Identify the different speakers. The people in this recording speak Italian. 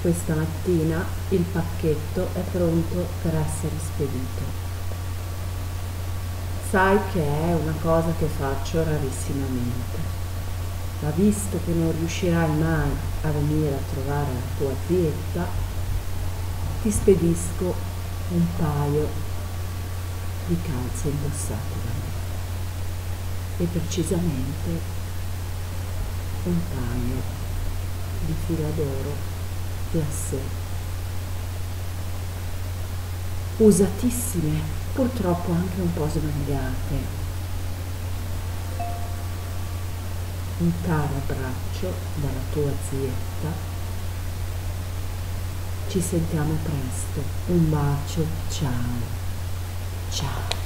Speaker 1: Questa mattina il pacchetto è pronto per essere spedito. Sai che è una cosa che faccio rarissimamente, ma visto che non riuscirai mai a venire a trovare la tua zietta, ti spedisco un paio di calze indossate da me. E precisamente un paio di fila d'oro glacé. Usatissime, purtroppo anche un po' sbagliate. Un caro abbraccio dalla tua zietta. Ci sentiamo presto. Un bacio, ciao. Ciao.